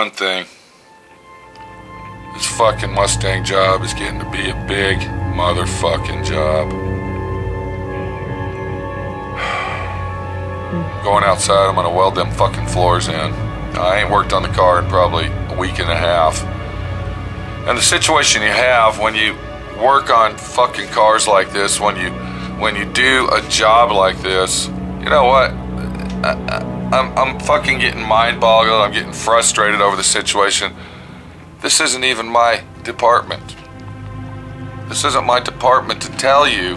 one thing. This fucking Mustang job is getting to be a big motherfucking job. Going outside, I'm gonna weld them fucking floors in. I ain't worked on the car in probably a week and a half. And the situation you have when you work on fucking cars like this, when you when you do a job like this, you know what? I, I, I'm, I'm fucking getting mind boggled. I'm getting frustrated over the situation. This isn't even my department. This isn't my department to tell you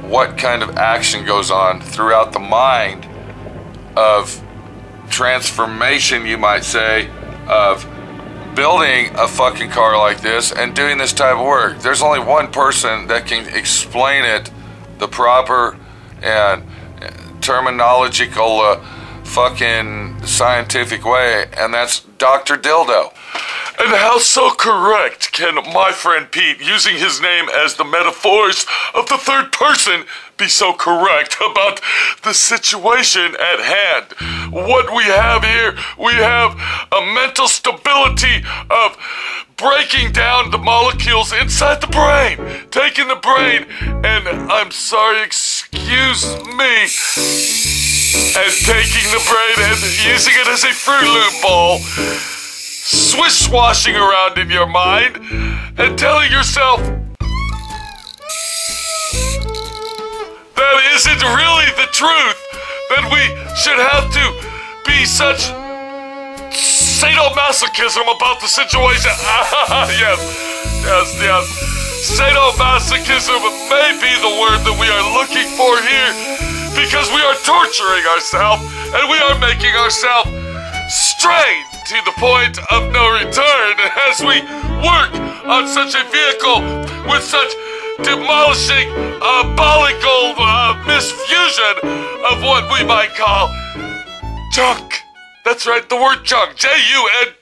what kind of action goes on throughout the mind of transformation, you might say, of building a fucking car like this and doing this type of work. There's only one person that can explain it the proper and terminological uh, fucking scientific way, and that's Dr. Dildo. And how so correct can my friend Pete, using his name as the metaphors of the third person, be so correct about the situation at hand? What we have here, we have a mental stability of breaking down the molecules inside the brain, taking the brain, and I'm sorry, excuse me, and taking the brain and using it as a Fruit Loop ball swish swashing around in your mind and telling yourself that isn't really the truth, that we should have to be such sadomasochism about the situation. yes, yes, yes. Sadomasochism may be the word that we are looking for here because we are torturing ourselves and we are making ourselves strained to the point of no return as we work on such a vehicle with such demolishing, abolical uh, misfusion of what we might call junk. That's right, the word junk. J U N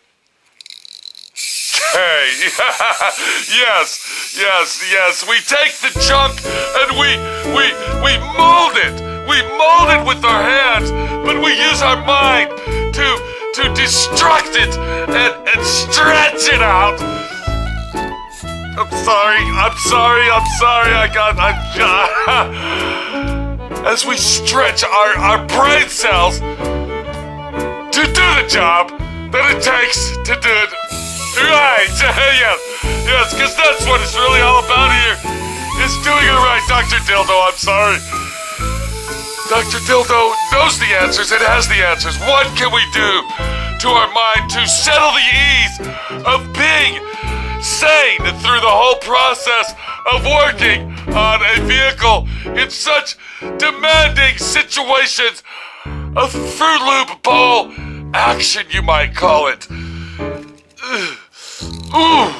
K. yes, yes, yes. We take the junk and we we we mold it. We mold it with our hands, but we use our mind to to destruct it and, and stretch it out. I'm sorry, I'm sorry, I'm sorry, I got, I As we stretch our, our brain cells to do the job that it takes to do it right. yes, yes, because that's what it's really all about here, is doing it right, Dr. Dildo, I'm sorry. Dr. Dildo knows the answers, it has the answers. What can we do to our mind to settle the ease of being sane through the whole process of working on a vehicle in such demanding situations? A Fruit Loop ball action, you might call it. Ooh!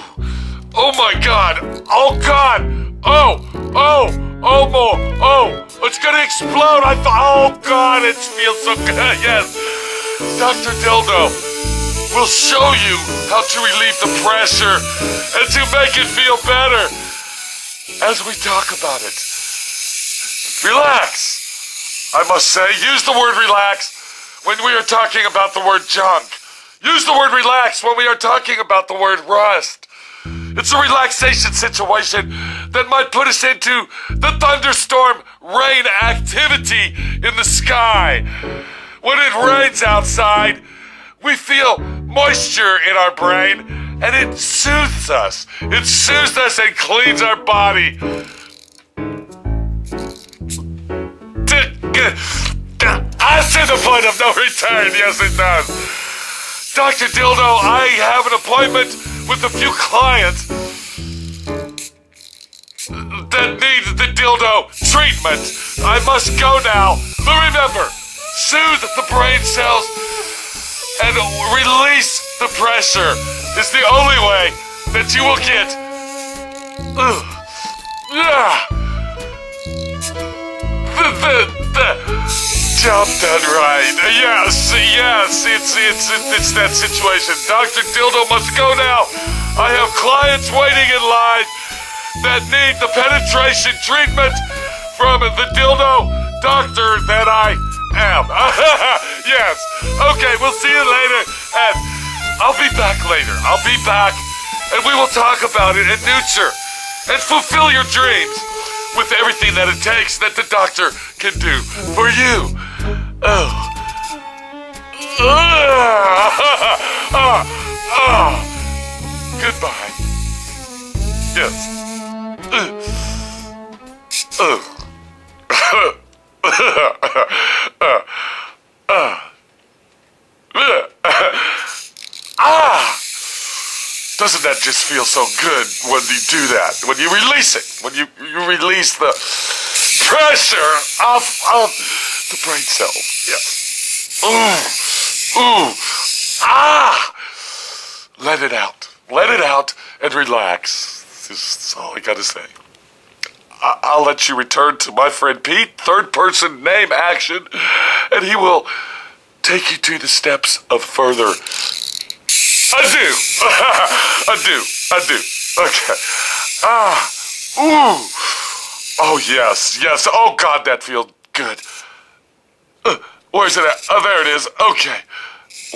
Oh my god! Oh god! Oh! Oh! Oh more! Oh! It's gonna explode! I thought. Oh god! It feels so good. Yes. Dr. Dildo will show you how to relieve the pressure and to make it feel better as we talk about it. Relax. I must say, use the word relax when we are talking about the word junk. Use the word relax when we are talking about the word rust. It's a relaxation situation that might put us into the thunderstorm rain activity in the sky. When it rains outside, we feel moisture in our brain and it soothes us. It soothes us and cleans our body. I see the point of no return. Yes, it does. Dr. Dildo, I have an appointment with a few clients that need the dildo treatment. I must go now. But remember, soothe the brain cells and release the pressure is the only way that you will get. Ugh. Yeah. The, the, the, job done right. Yes, yes, it's, it's, it's that situation. Dr. Dildo must go now. I have clients waiting in line that need the penetration treatment from the dildo doctor that I am. yes. Okay, we'll see you later. And I'll be back later. I'll be back and we will talk about it and nurture and fulfill your dreams with everything that it takes that the doctor can do for you. Oh. Goodbye. Yes. ah! Doesn't that just feel so good when you do that? When you release it? When you, you release the pressure of, of the brain cells? Yes. Ooh. Ooh. Ah! Let it out. Let it out and relax. That's all I gotta say. I- I'll let you return to my friend Pete, third person name action, and he will take you to the steps of further. I do. I do. I do. Okay. Ah. Ooh. Oh, yes. Yes. Oh, God, that feels good. Uh, where's it at? Oh, there it is. Okay.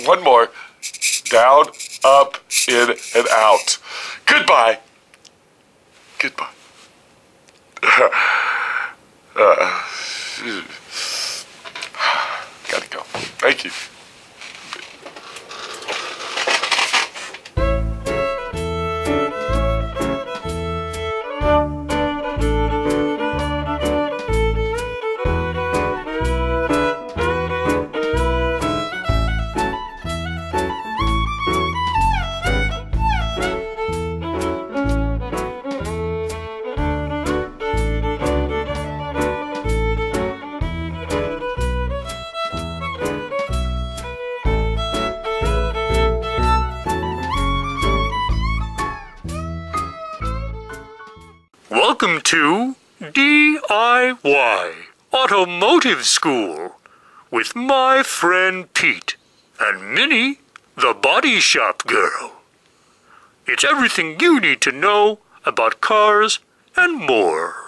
One more. Down, up, in, and out. Goodbye. Goodbye. uh, gotta go. Thank you. My friend Pete and Minnie, the body shop girl. It's everything you need to know about cars and more.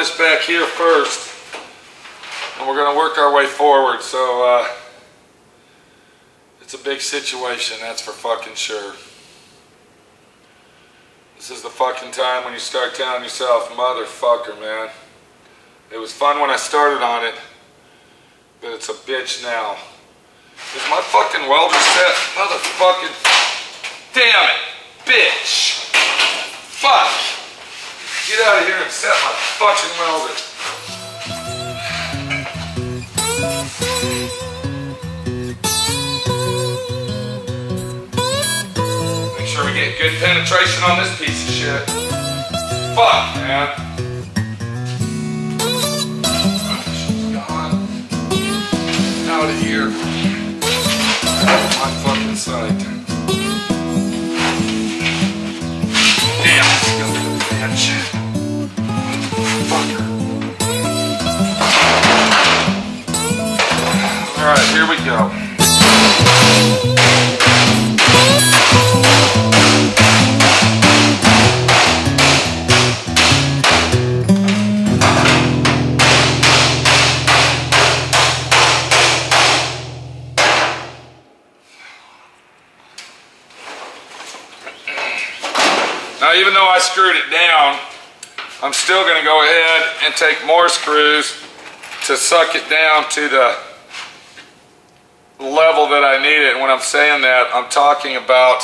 This back here first. And we're gonna work our way forward, so uh, it's a big situation, that's for fucking sure. This is the fucking time when you start telling yourself, motherfucker, man. It was fun when I started on it, but it's a bitch now. Is my fucking welder set? Motherfucking. Damn it! Bitch! Fuck! Get out of here and set my fucking welder. Make sure we get good penetration on this piece of shit. Fuck, man. Out of here. My fucking sight. Damn. Alright, here we go. Now, even though I screwed it down, I'm still going to go ahead and take more screws to suck it down to the level that I need it. And when I'm saying that, I'm talking about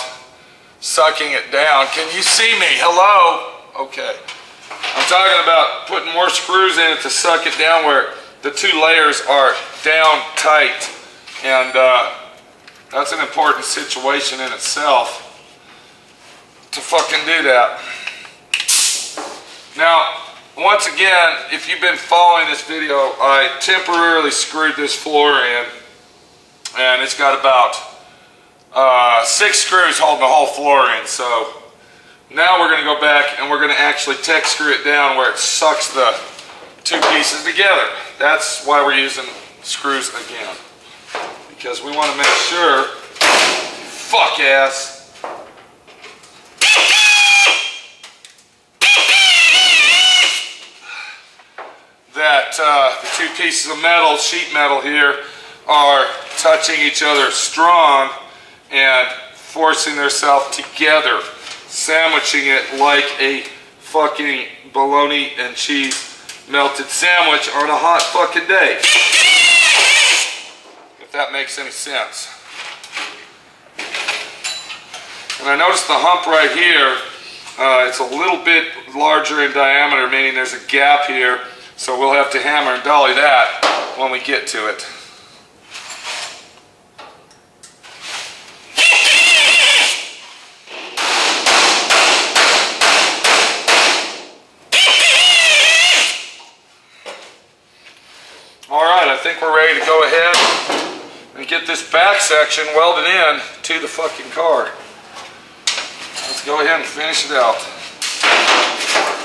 sucking it down. Can you see me? Hello? Okay. I'm talking about putting more screws in it to suck it down where the two layers are down tight. And uh, that's an important situation in itself to fucking do that. Now, once again, if you've been following this video, I temporarily screwed this floor in and it's got about uh, six screws holding the whole floor in. So now we're going to go back and we're going to actually tech screw it down where it sucks the two pieces together. That's why we're using screws again. Because we want to make sure, fuck ass, that uh, the two pieces of metal, sheet metal here, are touching each other strong and forcing themselves together, sandwiching it like a fucking bologna and cheese melted sandwich on a hot fucking day. If that makes any sense. And I noticed the hump right here, uh, it's a little bit larger in diameter, meaning there's a gap here, so we'll have to hammer and dolly that when we get to it. Alright, I think we're ready to go ahead and get this back section welded in to the fucking car. Let's go ahead and finish it out.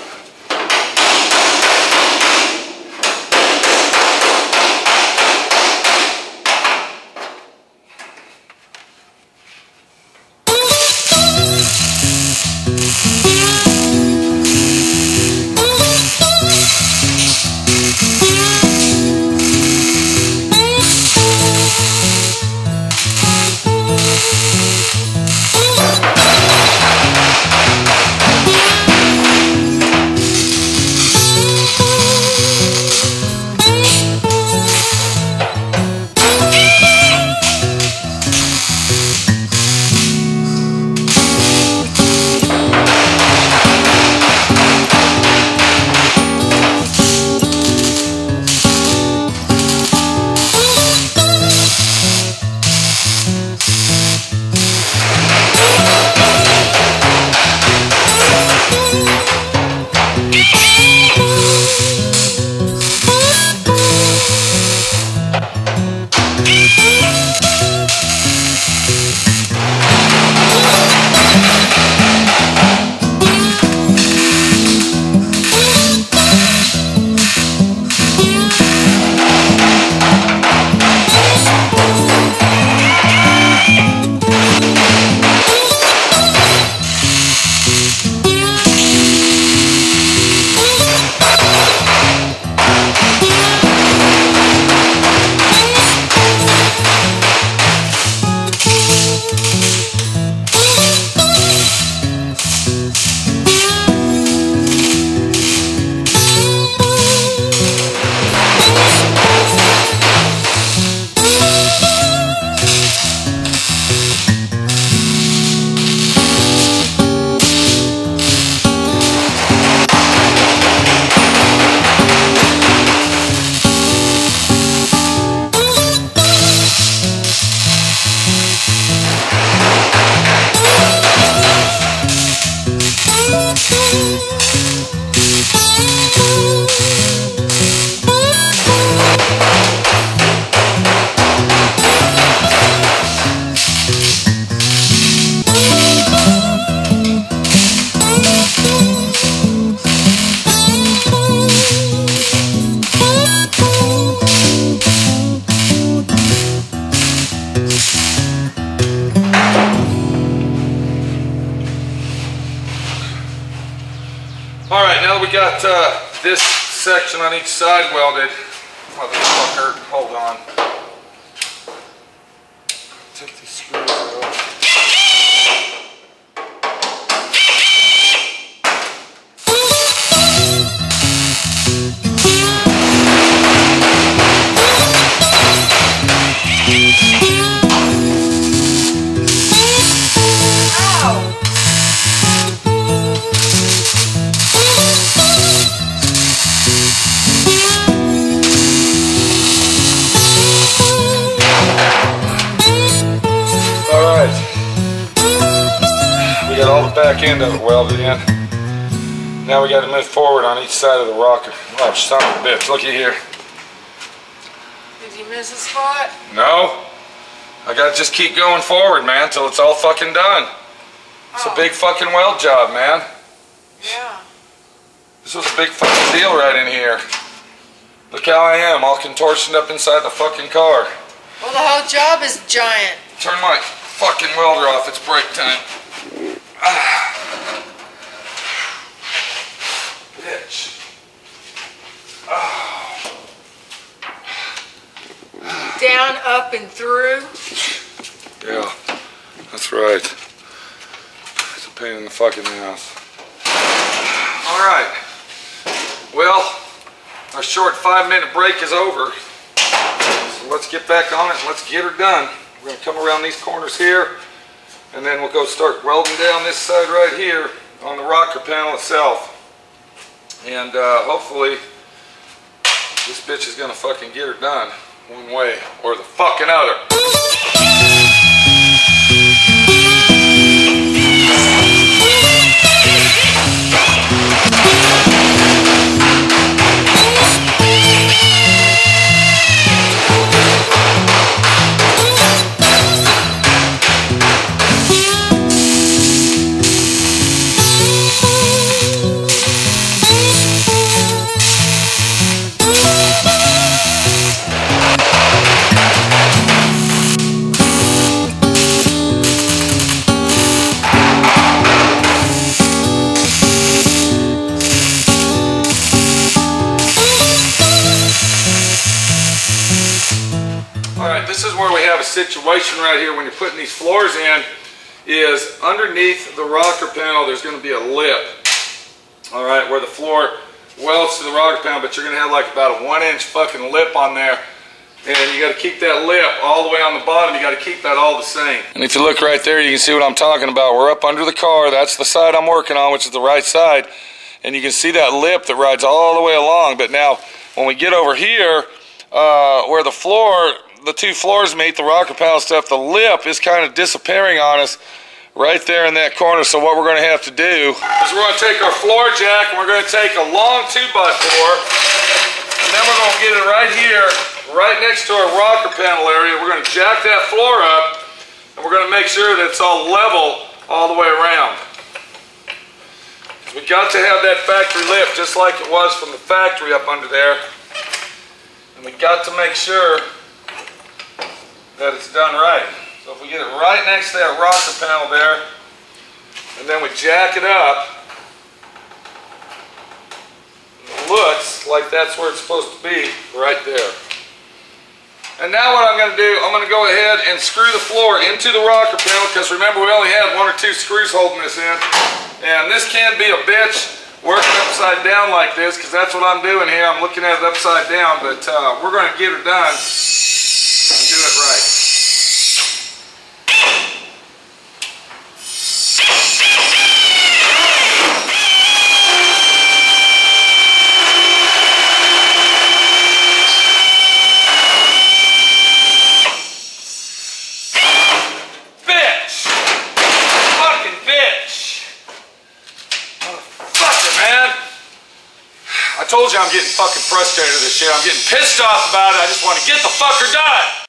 The back end of it welded in. Now we got to move forward on each side of the rocker. Oh, son of a bitch, looky here. Did you miss a spot? No, I gotta just keep going forward, man, till it's all fucking done. It's a Oh. big fucking weld job, man. Yeah. This was a big fucking deal right in here. Look how I am, all contortioned up inside the fucking car. Well, the whole job is giant. Turn my fucking welder off, it's break time. Ah. Bitch. Down, up, and through. Yeah, that's right. It's a pain in the fucking ass. Alright. Well, our short five minute break is over. So let's get back on it and let's get her done. We're gonna come around these corners here and then we'll go start welding down this side right here on the rocker panel itself. And uh, hopefully this bitch is gonna fucking get her done one way or the fucking other. Situation right here when you're putting these floors in is underneath the rocker panel there's going to be a lip. All right, where the floor welds to the rocker panel, but you're going to have like about a one inch fucking lip on there. And you got to keep that lip all the way on the bottom. You got to keep that all the same. And if you look right there, you can see what I'm talking about. We're up under the car. That's the side I'm working on, which is the right side. And you can see that lip that rides all the way along. But now, when we get over here, uh, where the floor, the two floors meet, the rocker panel stuff, the lip is kind of disappearing on us right there in that corner. So what we're going to have to do is we're going to take our floor jack and we're going to take a long 2x4 and then we're going to get it right here, right next to our rocker panel area. We're going to jack that floor up and we're going to make sure that it's all level all the way around. We got to have that factory lip just like it was from the factory up under there. And we got to make sure that it's done right. So if we get it right next to that rocker panel there, and then we jack it up, it looks like that's where it's supposed to be, right there. And now what I'm going to do, I'm going to go ahead and screw the floor into the rocker panel, because remember we only had one or two screws holding this in. And this can be a bitch working upside down like this, because that's what I'm doing here. I'm looking at it upside down, but uh, we're going to get her done and do it right. Bitch! Fucking bitch! Motherfucker, man! I told you I'm getting fucking frustrated with this shit. I'm getting pissed off about it. I just want to get the fucker done.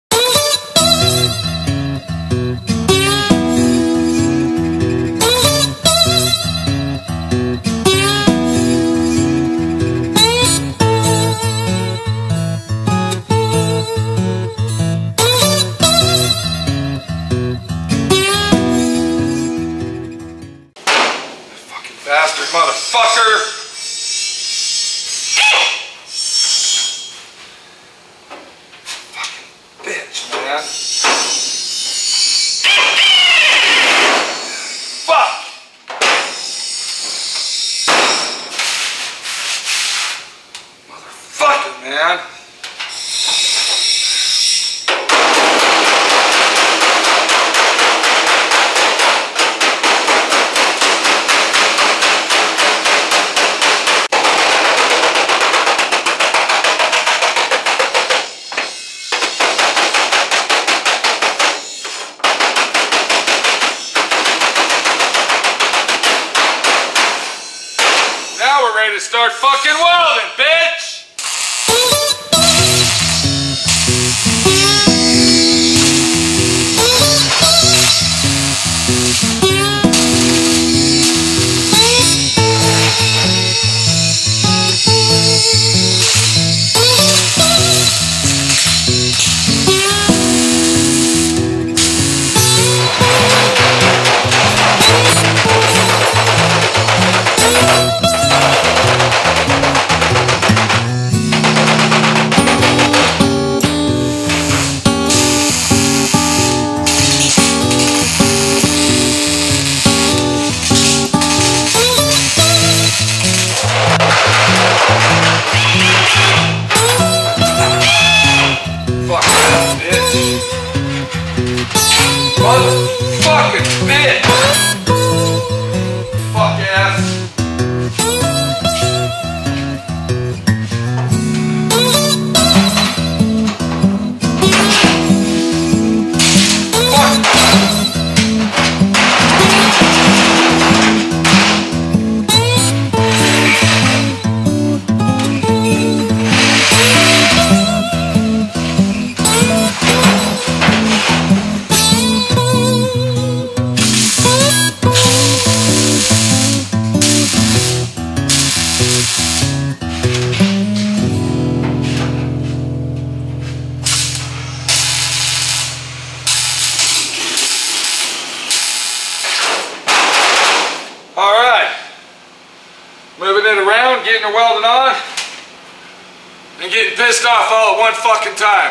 One fucking time.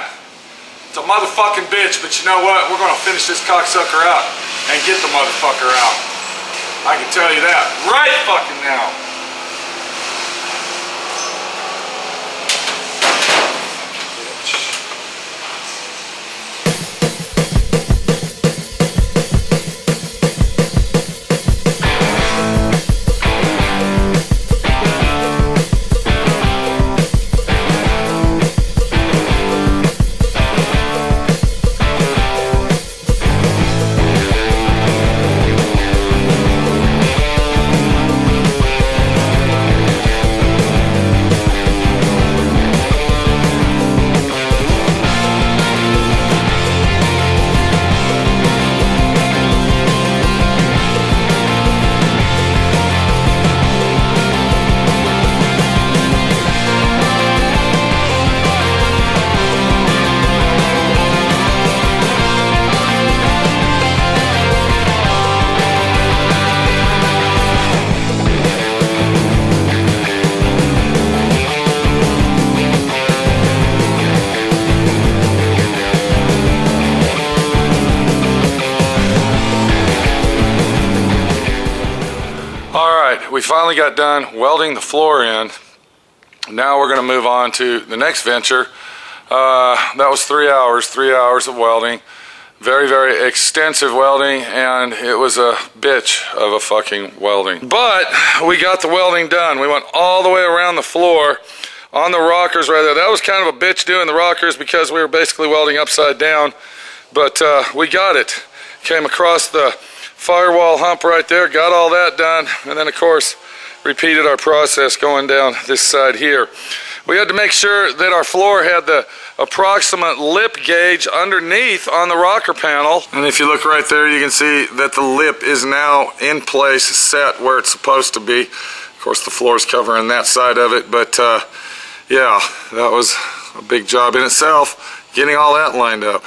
It's a motherfucking bitch, but you know what? We're gonna finish this cocksucker out and get the motherfucker out. I can tell you that right fucking now. Got done welding the floor in. Now we're going to move on to the next venture. Uh, that was three hours, three hours of welding. Very, very extensive welding, and it was a bitch of a fucking welding. But we got the welding done. We went all the way around the floor on the rockers right there. That was kind of a bitch doing the rockers because we were basically welding upside down. But uh, we got it. Came across the firewall hump right there, got all that done, and then of course repeated our process going down this side here. We had to make sure that our floor had the approximate lip gauge underneath on the rocker panel. And if you look right there, you can see that the lip is now in place, set where it's supposed to be. Of course, the floor is covering that side of it, but uh, yeah, that was a big job in itself, getting all that lined up.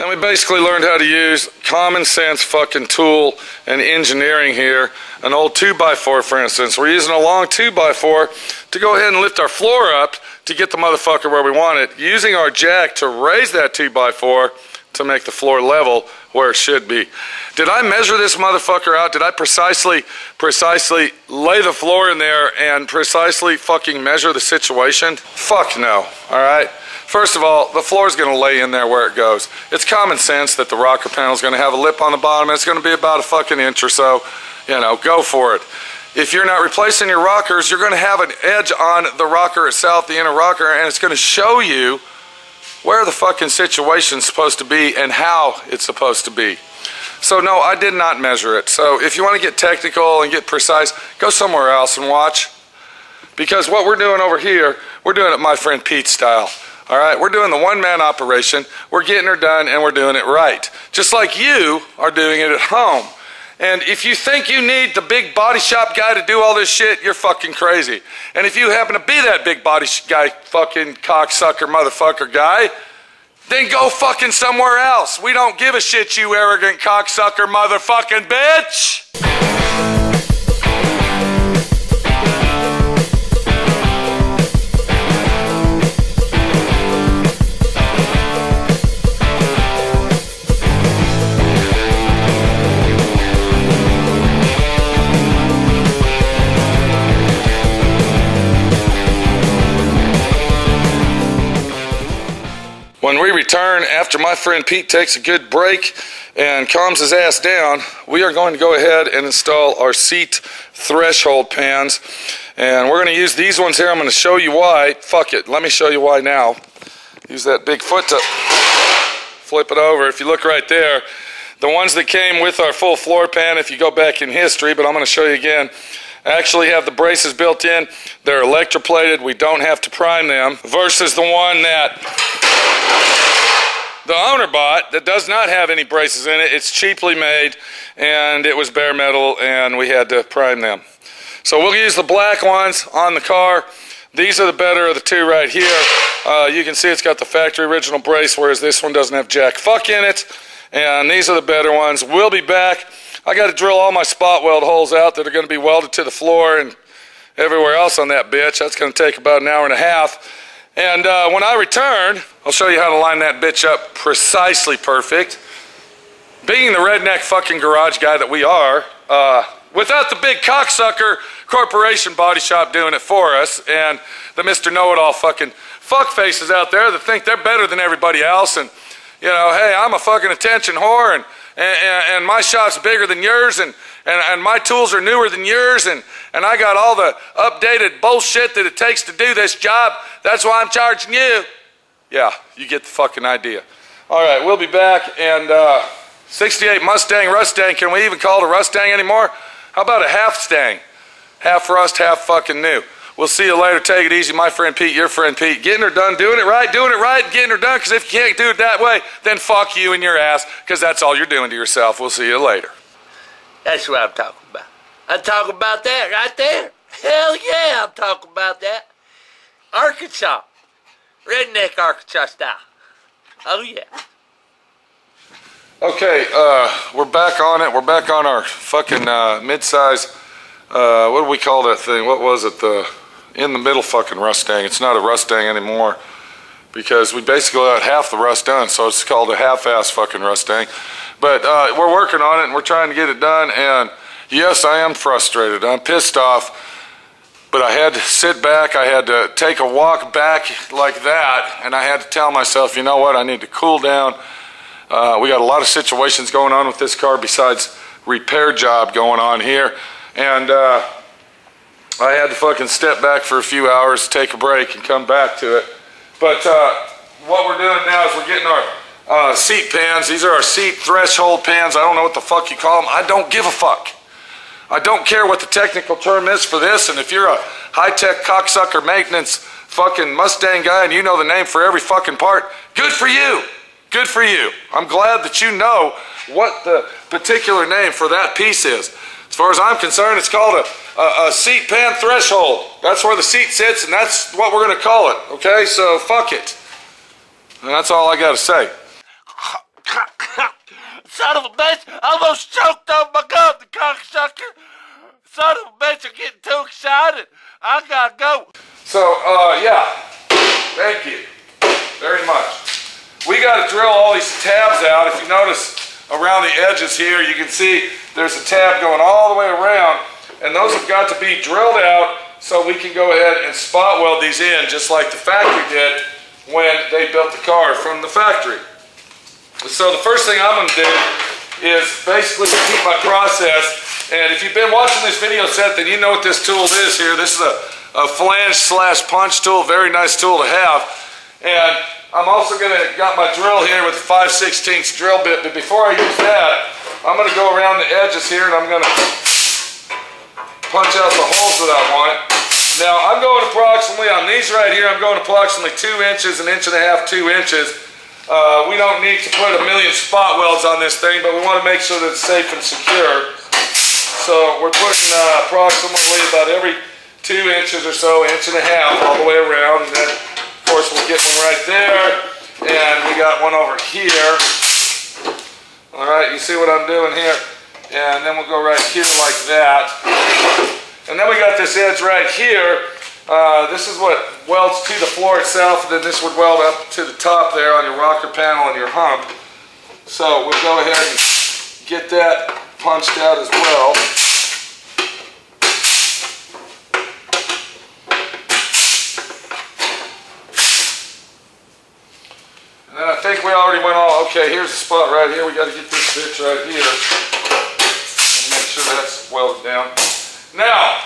And we basically learned how to use common sense fucking tool and engineering here. An old 2x4, for instance. We're using a long 2x4 to go ahead and lift our floor up to get the motherfucker where we want it, using our jack to raise that 2x4 to make the floor level where it should be. Did I measure this motherfucker out? Did I precisely, precisely lay the floor in there and precisely fucking measure the situation? Fuck no, all right? First of all, the floor is going to lay in there where it goes. It's common sense that the rocker panel is going to have a lip on the bottom. And it's going to be about a fucking inch or so. You know, go for it. If you're not replacing your rockers, you're going to have an edge on the rocker itself, the inner rocker, and it's going to show you where the fucking situation's supposed to be and how it's supposed to be. So no, I did not measure it. So if you want to get technical and get precise, go somewhere else and watch. Because what we're doing over here, we're doing it my friend Pete style. All right, we're doing the one man operation. We're getting her done and we're doing it right. Just like you are doing it at home. And if you think you need the big body shop guy to do all this shit, you're fucking crazy. And if you happen to be that big body guy, fucking cocksucker, motherfucker guy, then go fucking somewhere else. We don't give a shit, you arrogant cocksucker, motherfucking bitch. When we return, after my friend Pete takes a good break and calms his ass down, we are going to go ahead and install our seat threshold pans. And we're going to use these ones here. I'm going to show you why. Fuck it. Let me show you why now. Use that big foot to flip it over. If you look right there, the ones that came with our full floor pan, if you go back in history, but I'm going to show you again, actually have the braces built in. They're electroplated. We don't have to prime them. Versus the one that the owner bought that does not have any braces in it. It's cheaply made and it was bare metal and we had to prime them. So we'll use the black ones on the car. These are the better of the two right here. Uh, you can see it's got the factory original brace, whereas this one doesn't have jack fuck in it. And these are the better ones. We'll be back. I got to drill all my spot weld holes out that are going to be welded to the floor and everywhere else on that bitch. That's going to take about an hour and a half. And uh, when I return, I'll show you how to line that bitch up precisely perfect. Being the redneck fucking garage guy that we are, uh, without the big cocksucker corporation body shop doing it for us, and the Mr. Know-It-All fucking fuck faces out there that think they're better than everybody else, and you know, hey, I'm a fucking attention whore, and and, and my shop's bigger than yours, and, and, and my tools are newer than yours, and, and I got all the updated bullshit that it takes to do this job. That's why I'm charging you. Yeah, you get the fucking idea. All right, we'll be back, and uh, 68 Mustang Rustang. Can we even call it a Rustang anymore? How about a half Stang? Half rust, half fucking new. We'll see you later. Take it easy, my friend Pete, your friend Pete. Getting her done, doing it right, doing it right, getting her done. Because if you can't do it that way, then fuck you and your ass, because that's all you're doing to yourself. We'll see you later. That's what I'm talking about. I'm talking about that right there. Hell yeah, I'm talking about that. Arkansas. Redneck Arkansas style. Oh yeah. Okay, uh, we're back on it. We're back on our fucking uh, mid-size. Uh, what do we call that thing? What was it? The in the middle fucking Rustang. It's not a Rustang anymore because we basically got half the rust done, so it's called a half-ass fucking Rustang. But uh, we're working on it and we're trying to get it done. And yes, I am frustrated. I'm pissed off. But I had to sit back. I had to take a walk back like that, and I had to tell myself, you know what? I need to cool down. Uh, we got a lot of situations going on with this car besides repair job going on here. And uh, I had to fucking step back for a few hours, take a break, and come back to it. But uh, what we're doing now is we're getting our uh, seat pans. These are our seat threshold pans. I don't know what the fuck you call them. I don't give a fuck. I don't care what the technical term is for this, and if you're a high-tech cocksucker maintenance fucking Mustang guy and you know the name for every fucking part, good for you. Good for you. I'm glad that you know what the particular name for that piece is. As far as I'm concerned, it's called a, a, a seat pan threshold. That's where the seat sits, and that's what we're going to call it. Okay, so fuck it. And that's all I got to say. Son of a bitch, I almost choked on my gum, the cocksucker. Son of a bitch, I'm getting too excited. I gotta go. So, uh, yeah, thank you very much. We got to drill all these tabs out. If you notice around the edges here, you can see there's a tab going all the way around, and those have got to be drilled out so we can go ahead and spot weld these in just like the factory did when they built the car from the factory. So the first thing I'm going to do is basically repeat my process. And if you've been watching this video set, then you know what this tool is here. This is a, a flange slash punch tool, very nice tool to have. And I'm also going to, got my drill here with a 5 16 drill bit, but before I use that, I'm going to go around the edges here and I'm going to punch out the holes that I want. Now I'm going approximately on these right here. I'm going approximately two inches, an inch and a half, two inches. Uh, we don't need to put a million spot welds on this thing, but we want to make sure that it's safe and secure. So we're putting uh, approximately about every two inches or so, inch and a half, all the way around. And then, of course, we'll get one right there, and we got one over here. All right, you see what I'm doing here? And then we'll go right here like that. And then we got this edge right here. Uh, this is what welds to the floor itself, and then this would weld up to the top there on your rocker panel and your hump. So we'll go ahead and get that punched out as well. And then I think we already went all, okay, here's the spot right here. We got to get this bitch right here sure that's welded down. Now,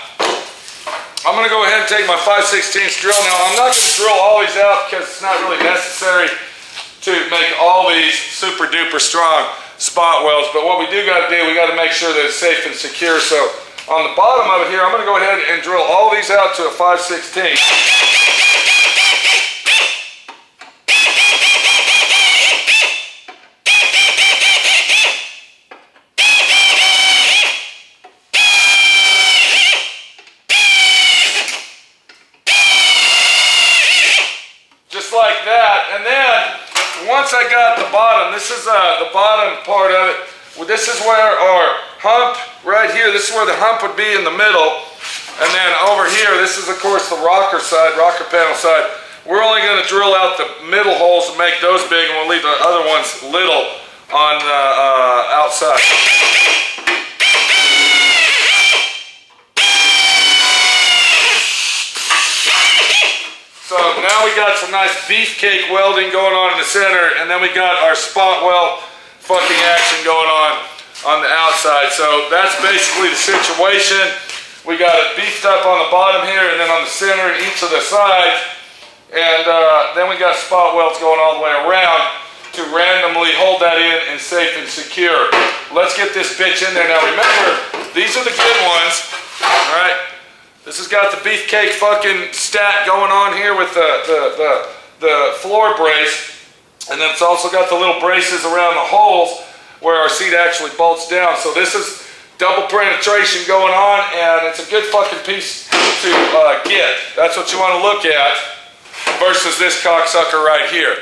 I'm going to go ahead and take my 5 16 drill. Now, I'm not going to drill all these out because it's not really necessary to make all these super duper strong spot welds. But what we do got to do, we got to make sure that it's safe and secure. So on the bottom of it here, I'm going to go ahead and drill all these out to a 5 16. just like that. And then once I got the bottom, this is uh, the bottom part of it. Well, this is where our hump right here. This is where the hump would be in the middle. And then over here, this is of course the rocker side, rocker panel side. We're only going to drill out the middle holes and make those big, and we'll leave the other ones little on the uh, outside. So now we got some nice beefcake welding going on in the center, and then we got our spot weld fucking action going on on the outside. So that's basically the situation. We got it beefed up on the bottom here, and then on the center each of the sides. And uh, then we got spot welds going all the way around to randomly hold that in and safe and secure. Let's get this bitch in there. Now remember, these are the good ones, all right? This has got the beefcake fucking stat going on here with the, the, the, the floor brace. And then it's also got the little braces around the holes where our seat actually bolts down. So this is double penetration going on and it's a good fucking piece to uh, get. That's what you want to look at versus this cocksucker right here.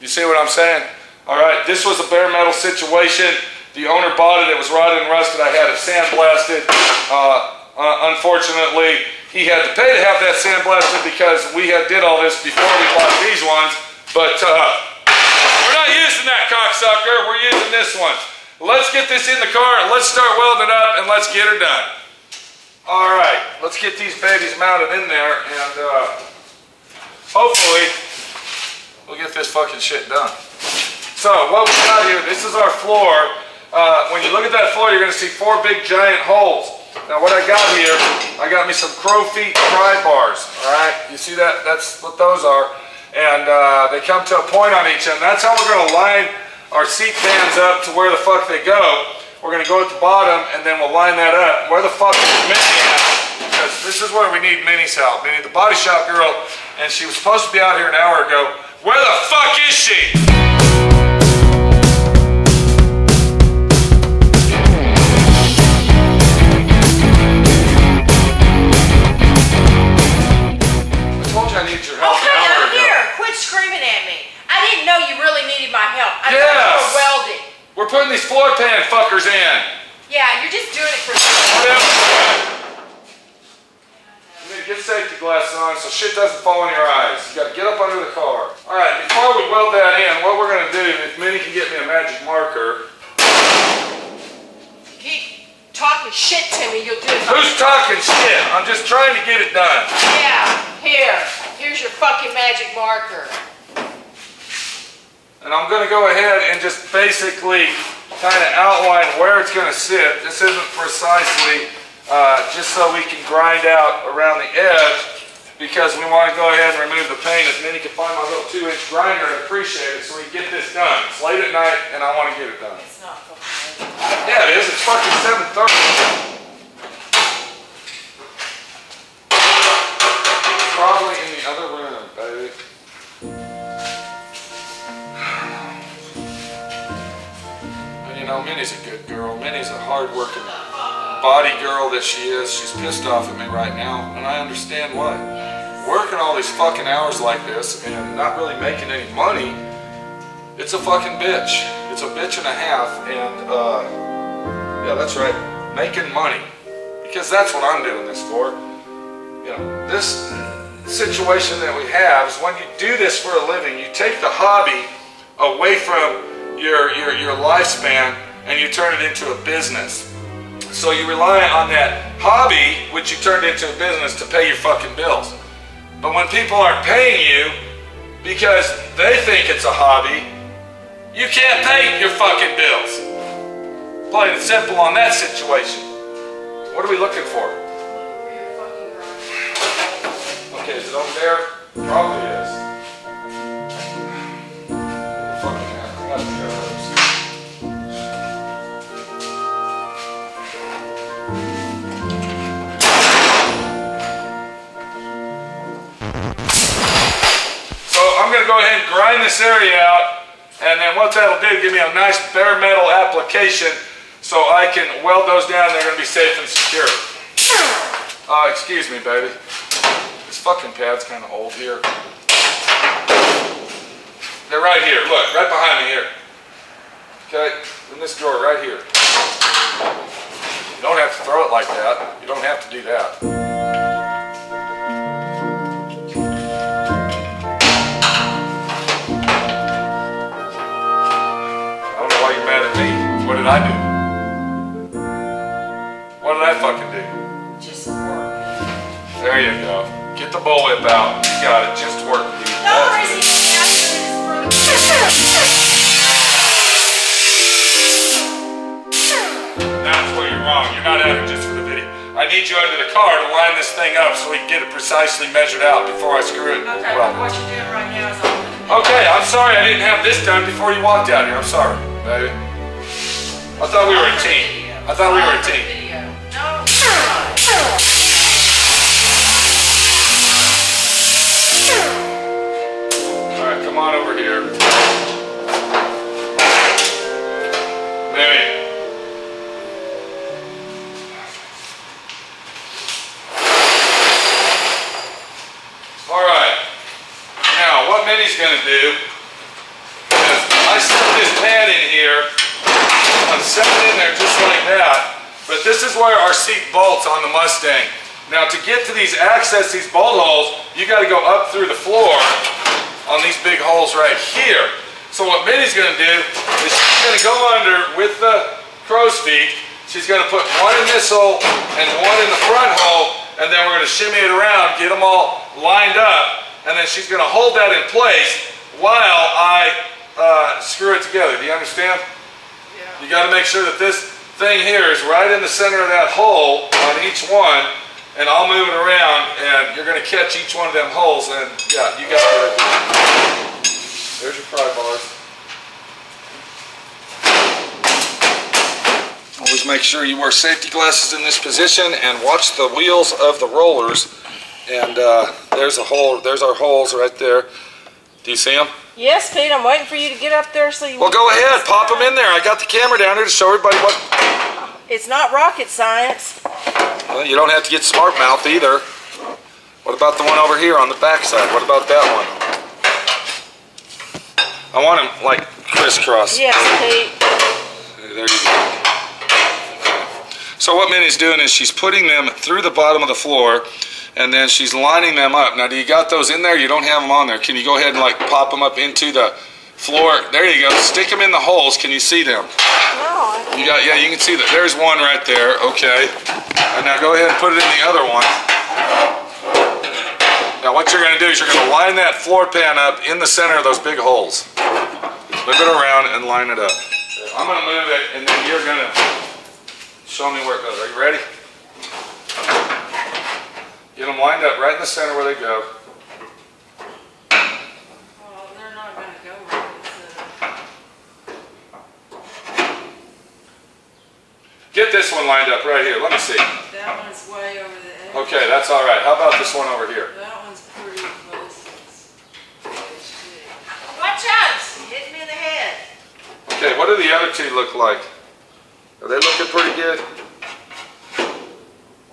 You see what I'm saying? All right, this was a bare metal situation. The owner bought it. It was rotted and rusted. I had it sandblasted. Uh, uh, unfortunately, he had to pay to have that sandblasted because we had did all this before we bought these ones. But uh, we're not using that cocksucker. We're using this one. Let's get this in the car. Let's start welding up and let's get her done. All right, let's get these babies mounted in there and uh, hopefully we'll get this fucking shit done. So what we got here, this is our floor. Uh, when you look at that floor, you're gonna see four big giant holes. Now what I got here, I got me some crow feet pry bars, all right? You see that? That's what those are. And uh, they come to a point on each end. That's how we're gonna line our seat pans up to where the fuck they go. We're gonna go at the bottom and then we'll line that up. Where the fuck is Minnie at? Because this is where we need Minnie's help. Minnie, the body shop girl, and she was supposed to be out here an hour ago. Where the fuck is she? These floor pan fuckers in. Yeah, you're just doing it for Whatever. You need to get safety glasses on so shit doesn't fall in your eyes. You gotta get up under the car. Alright, before we weld that in, what we're gonna do, if Minnie can get me a magic marker. keep talking shit to me. You'll do it. Who's talking shit? I'm just trying to get it done. Yeah, here. Here's your fucking magic marker. And I'm gonna go ahead and just basically kind of outline where it's gonna sit. This isn't precisely, uh, just so we can grind out around the edge because we want to go ahead and remove the paint. If Minnie can find my little two inch grinder, I'd appreciate it so we can get this done. It's late at night and I want to get it done. It's not fucking Yeah, it is. It's fucking 7.30. know, Minnie's a good girl. Minnie's a hard-working body girl that she is. She's pissed off at me right now, and I understand why. Working all these fucking hours like this and not really making any money, it's a fucking bitch. It's a bitch and a half, and uh, yeah, that's right, making money. Because that's what I'm doing this for. You know, this situation that we have is when you do this for a living, you take the hobby away from your, your, your lifespan and you turn it into a business. So you rely on that hobby, which you turned into a business, to pay your fucking bills. But when people aren't paying you because they think it's a hobby, you can't pay your fucking bills. Plain and simple on that situation. What are we looking for? Okay, is it over there? Probably grind this area out, and then what that'll do, give me a nice bare metal application so I can weld those down, they're gonna be safe and secure. Uh, excuse me, baby. This fucking pad's kind of old here. They're right here. Look, right behind me here. Okay, in this drawer right here. You don't have to throw it like that. You don't have to do that. Did I do? What did I fucking do? Just work. There you go. Get the bullwhip out. You got it. Just work. dude. No, That's it. Rizzy, after this That's where you're wrong. You're not at it just for the video. I need you under the car to line this thing up so we can get it precisely measured out before I screw it. Okay, Well, what you're doing right now is all. okay, I'm sorry I didn't have this done before you walked out here. I'm sorry, baby. I thought we were a team. I thought we were a team. No. All right, come on over here. Mary. All right. Now, what Minnie's going to do is I set this pad in here. I'm set it in there just like that. But this is where our seat bolts on the Mustang. Now, to get to these, access these bolt holes, you got to go up through the floor on these big holes right here. So what Minnie's gonna do is she's gonna go under with the crow's feet. She's gonna put one in this hole and one in the front hole, and then we're gonna shimmy it around, get them all lined up, and then she's gonna hold that in place while I uh, screw it together. Do you understand? Yeah. You gotta make sure that this thing here is right in the center of that hole on each one, and I'll move it around, and you're gonna catch each one of them holes, and yeah, you got it. There's your pry bars. Always make sure you wear safety glasses in this position and watch the wheels of the rollers. And uh, there's a hole. There's our holes right there. Do you see them? Yes, Pete, I'm waiting for you to get up there so you. Well, go ahead. Pop them in there. I got the camera down here to show everybody what. It's not rocket science. Well, you don't have to get smart mouth either. What about the one over here on the back side? What about that one? I want them like crisscross. Yes, Pete. There you go. So what Minnie's doing is she's putting them through the bottom of the floor and then she's lining them up. Now, do you got those in there? You don't have them on there. Can you go ahead and like pop them up into the floor? There you go. Stick them in the holes. Can you see them? No, You got, yeah, you can see that. There's one right there. Okay. And now go ahead and put it in the other one. Now what you're going to do is you're going to line that floor pan up in the center of those big holes. Move it around and line it up. I'm going to move it and then you're going to show me where it goes. Are you ready? Get them lined up right in the center where they go. Well, they're not gonna go right. Get this one lined up right here. Let me see. That one's way over the edge. Okay, that's all right. How about this one over here? That one's pretty close. Watch out! Hit me in the head. Okay, what do the other two look like? Are they looking pretty good?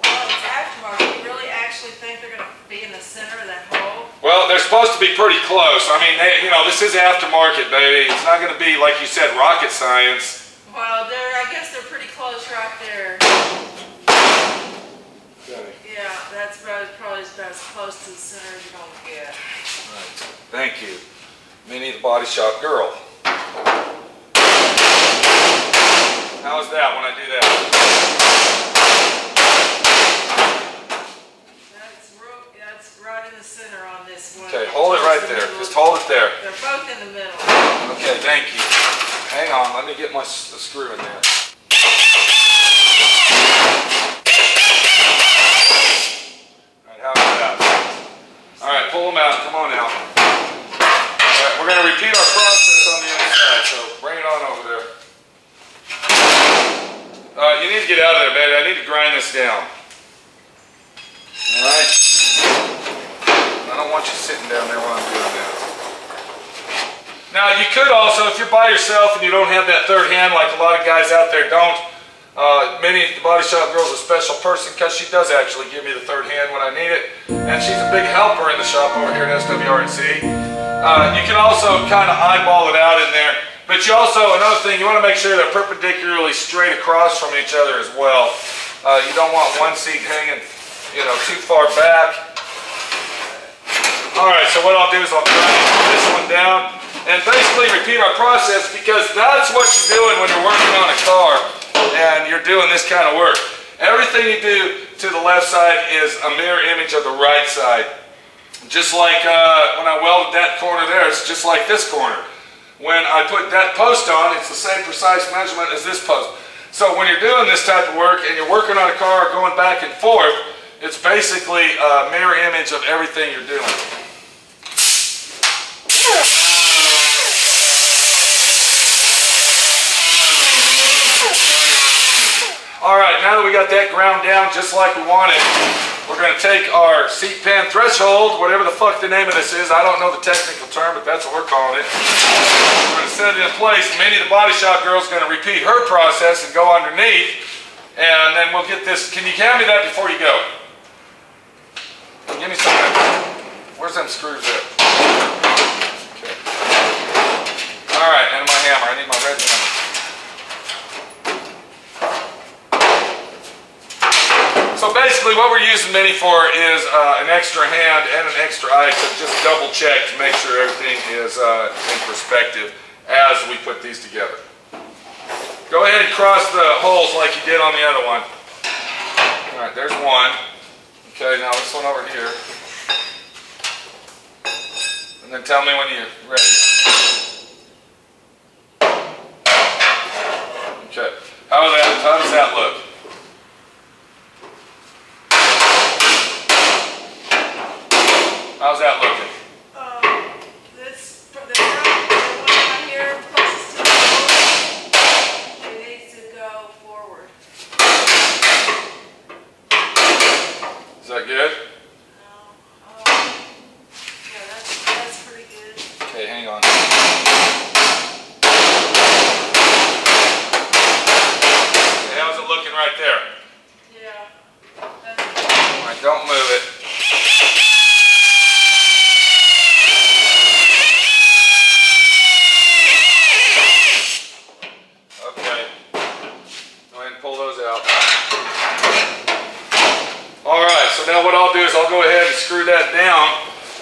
Well, it's aftermarket. You really actually think they're gonna be in the center of that hole? Well, they're supposed to be pretty close. I mean, they, you know, this is aftermarket, baby. It's not going to be, like you said, rocket science. Well, they're, I guess they're pretty close right there. Yeah, that's about, probably about as close to the center as you're gonna get. All right. Thank you. Minnie the Body Shop Girl. How's that when I do that? That's real, that's right in the center on this one. Okay, hold it right there. Just hold it there. They're both in the middle. Okay, thank you. Hang on, let me get my the screw in there. Alright, how's that? Alright, pull them out. Come on out. Alright, we're going to repeat our process on the other side, so bring it on over there. Alright, you need to get out of there, baby. I need to grind this down. Alright? I don't want you sitting down there while I'm doing that. Now, you could also, if you're by yourself and you don't have that third hand like a lot of guys out there don't, uh, Minnie, the Body Shop girl's a special person because she does actually give me the third hand when I need it. And she's a big helper in the shop over here at SWRNC. Uh, you can also kind of eyeball it out in there. But you also, another thing, you want to make sure they're perpendicularly straight across from each other as well. Uh, you don't want one seat hanging, you know, too far back. All right, so what I'll do is I'll grind this one down and basically repeat our process because that's what you're doing when you're working on a car and you're doing this kind of work. Everything you do to the left side is a mirror image of the right side. Just like uh, when I welded that corner there, it's just like this corner. When I put that post on, it's the same precise measurement as this post. So when you're doing this type of work and you're working on a car going back and forth, it's basically a mirror image of everything you're doing. All right, now that we got that ground down just like we wanted, we're going to take our seat pan threshold, whatever the fuck the name of this is. I don't know the technical term, but that's what we're calling it. We're going to set it in place. Minnie, the body shop girl, is going to repeat her process and go underneath. And then we'll get this. Can you hand me that before you go? Give me some. Where's them screws at? Okay. All right, and my hammer. I need my red hammer. So basically what we're using Minnie for is uh, an extra hand and an extra eye to just double check to make sure everything is uh, in perspective as we put these together. Go ahead and cross the holes like you did on the other one. All right, there's one. Okay, now this one over here. And then tell me when you're ready. How, that, how does that look? How's that looking? Um, this, the front, the one right here, closest to the hole, it needs to go forward. Is that good? No, um, yeah, that's, that's pretty good. Okay, hang on. Okay, how's it looking right there? Yeah. That's, All right, don't move it. Okay. Go ahead and pull those out. All right, so now what I'll do is I'll go ahead and screw that down,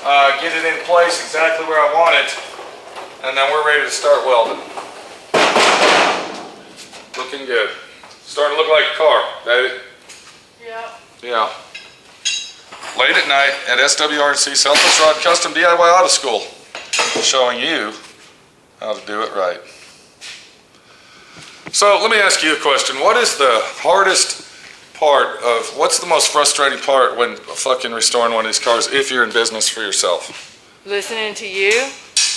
uh, get it in place exactly where I want it, and then we're ready to start welding. Looking good. Starting to look like a car, David. yeah. Yeah. Late at night at SWRC Southwest Rod Custom DIY Auto School, showing you how to do it right. So let me ask you a question. What is the hardest part of, what's the most frustrating part when fucking restoring one of these cars if you're in business for yourself? Listening to you.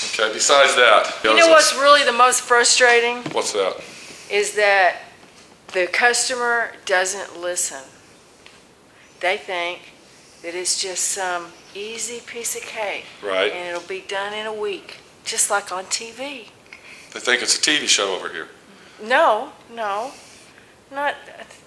Okay, besides that. You know what's really the most frustrating What's that? is that the customer doesn't listen. They think that it's just some easy piece of cake Right? and it'll be done in a week, just like on TV. They think it's a TV show over here. No, no. not,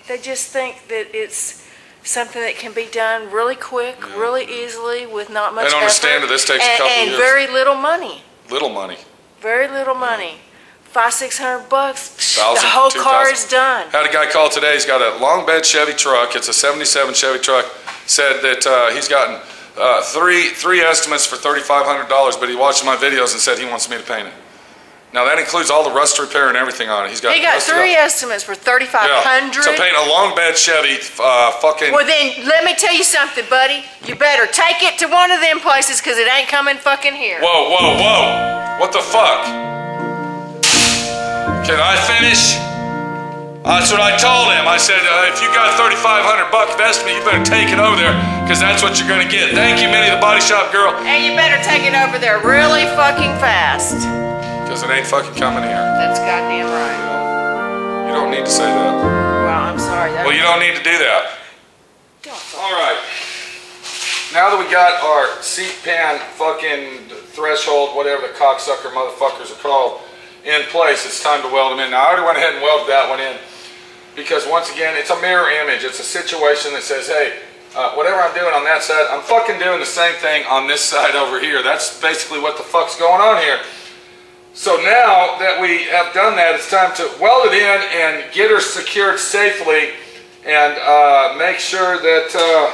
they just think that it's something that can be done really quick, really easily, with not much They don't understand that this takes a and- couple And years. very little money, Little money. very little money. Five, six hundred bucks, psh, the Thousand, whole two car thousand. is done. Had a guy call today. He's got a long bed Chevy truck. It's a '77 Chevy truck. Said that uh, he's gotten uh, three three estimates for thirty-five hundred dollars, but he watched my videos and said he wants me to paint it. Now that includes all the rust repair and everything on it. He's got He got three up. estimates for thirty five hundred. Yeah. to paint a long bed Chevy. Uh, fucking. Well, then, let me tell you something, buddy. You better take it to one of them places, because it ain't coming fucking here. Whoa, whoa, whoa! What the fuck? Can I finish? That's what I told him. I said, uh, if you got 3,500 buck estimate, you better take it over there, because that's what you're gonna get. Thank you, Minnie, the body shop girl. And you better take it over there really fucking fast. It ain't fucking coming here. That's goddamn right. You don't need to say that. Well, I'm sorry. Well, you don't need to do that. All right. Now that we got our seat pan fucking threshold, whatever the cocksucker motherfuckers are called, in place, it's time to weld them in. Now, I already went ahead and welded that one in because, once again, it's a mirror image. It's a situation that says, hey, uh, whatever I'm doing on that side, I'm fucking doing the same thing on this side over here. That's basically what the fuck's going on here. So now that we have done that, it's time to weld it in and get her secured safely and uh, make sure that uh,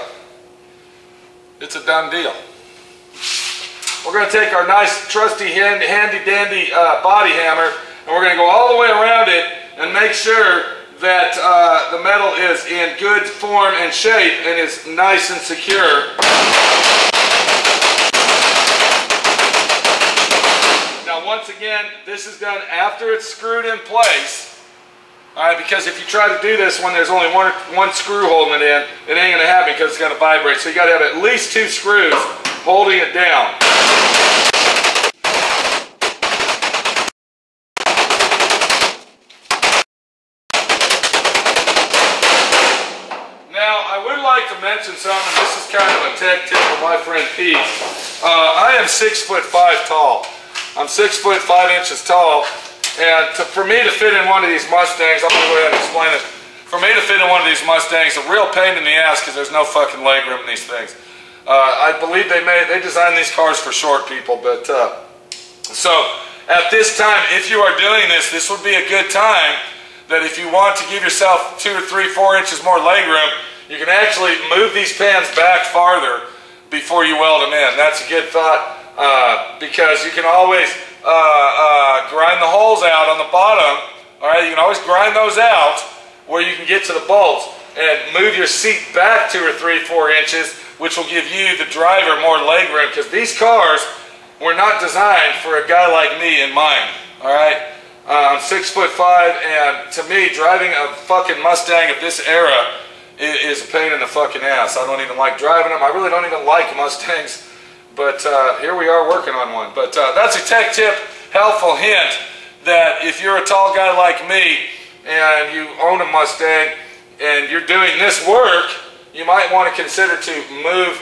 it's a done deal. We're going to take our nice trusty hand, handy dandy uh, body hammer and we're going to go all the way around it and make sure that uh, the metal is in good form and shape and is nice and secure. Now once again, this is done after it's screwed in place. All right, because if you try to do this when there's only one, one screw holding it in, it ain't gonna happen because it's gonna vibrate. So you gotta have at least two screws holding it down. Now, I would like to mention something. This is kind of a tech tip for my friend Pete. Uh, I am six foot five tall. I'm six foot five inches tall, and to, for me to fit in one of these Mustangs, I'm gonna go ahead and explain it. For me to fit in one of these Mustangs, a real pain in the ass because there's no fucking leg room in these things. Uh, I believe they made they designed these cars for short people, but uh, so at this time, if you are doing this, this would be a good time that if you want to give yourself two or three, four inches more leg room, you can actually move these pans back farther before you weld them in. That's a good thought uh, because you can always uh, uh, grind the holes out on the bottom. All right, you can always grind those out where you can get to the bolts and move your seat back two or three, four inches, which will give you, the driver, more leg room because these cars were not designed for a guy like me in mind. All right. Uh, I'm six foot five, and to me, driving a fucking Mustang of this era is, is a pain in the fucking ass. I don't even like driving them. I really don't even like Mustangs, but uh, here we are working on one. But uh, that's a tech tip, helpful hint that if you're a tall guy like me and you own a Mustang and you're doing this work, you might want to consider to move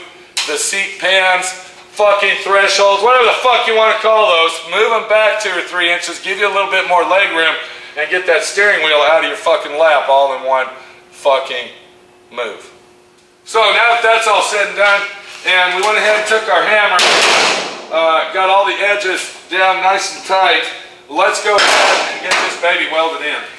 the seat pans fucking thresholds, whatever the fuck you want to call those, move them back two or three inches, give you a little bit more leg room, and get that steering wheel out of your fucking lap all in one fucking move. So now that that's all said and done, and we went ahead and took our hammer, uh, got all the edges down nice and tight, let's go ahead and get this baby welded in.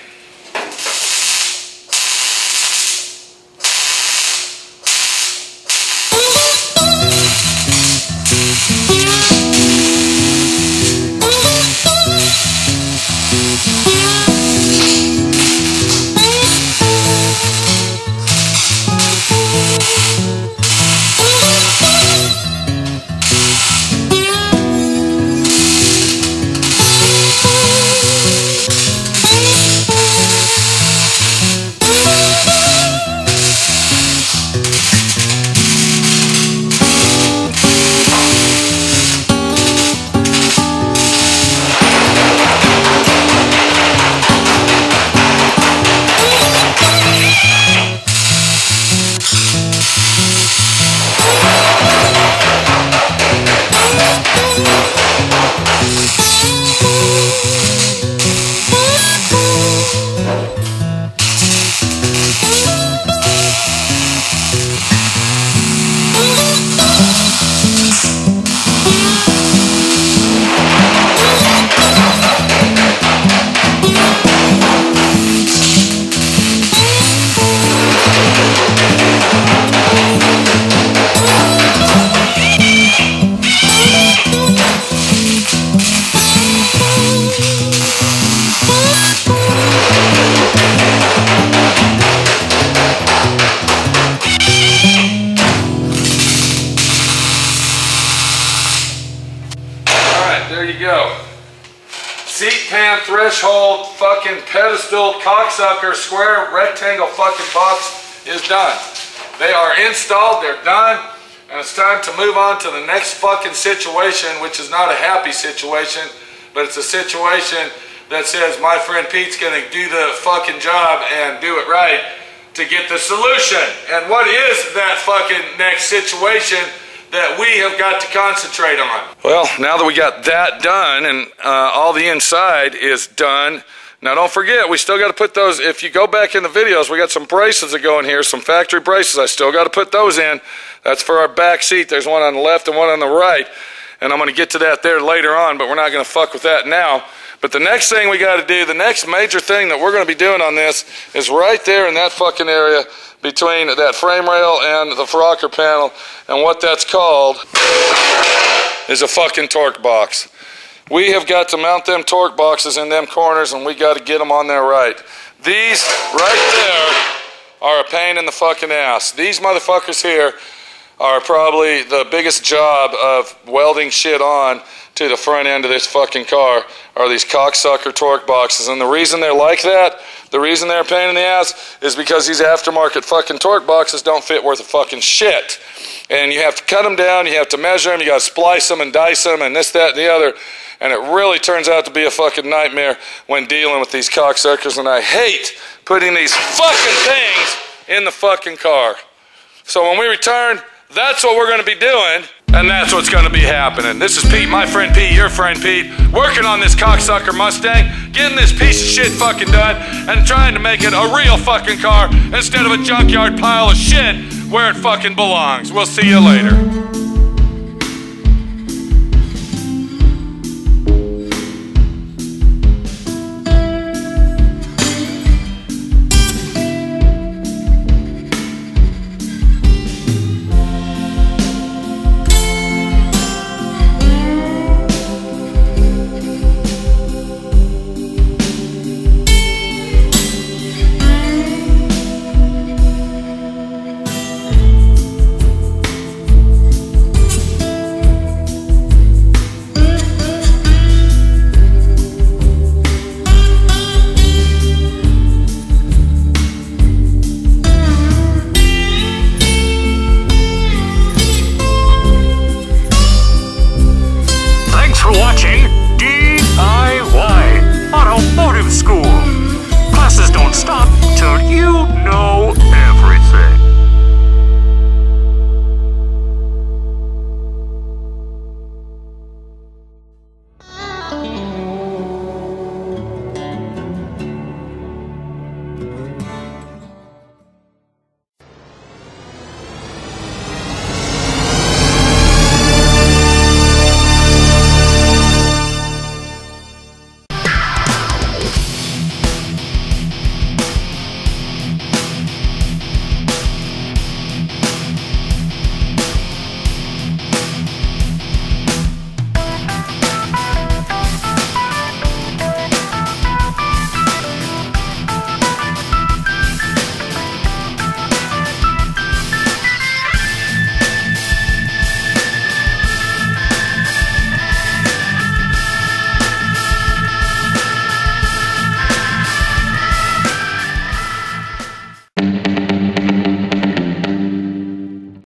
Rectangle fucking box is done. They are installed, they're done, and it's time to move on to the next fucking situation, which is not a happy situation, but it's a situation that says my friend Pete's gonna do the fucking job and do it right to get the solution. And what is that fucking next situation that we have got to concentrate on? Well, now that we got that done and uh, all the inside is done, now don't forget, we still got to put those, if you go back in the videos, we got some braces that go in here, some factory braces. I still got to put those in. That's for our back seat. There's one on the left and one on the right. And I'm going to get to that there later on, but we're not going to fuck with that now. But the next thing we got to do, the next major thing that we're going to be doing on this is right there in that fucking area between that frame rail and the rocker panel. And what that's called is a fucking torque box. We have got to mount them torque boxes in them corners and we got to get them on there right. These right there are a pain in the fucking ass. These motherfuckers here are probably the biggest job of welding shit on to the front end of this fucking car are these cocksucker torque boxes. And the reason they're like that, the reason they're a pain in the ass, is because these aftermarket fucking torque boxes don't fit worth a fucking shit. And you have to cut them down, you have to measure them, you got to splice them and dice them and this, that, and the other. And it really turns out to be a fucking nightmare when dealing with these cocksuckers. And I hate putting these fucking things in the fucking car. So when we return, that's what we're going to be doing. And that's what's going to be happening. This is Pete, my friend Pete, your friend Pete, working on this cocksucker Mustang, getting this piece of shit fucking done, and trying to make it a real fucking car instead of a junkyard pile of shit where it fucking belongs. We'll see you later.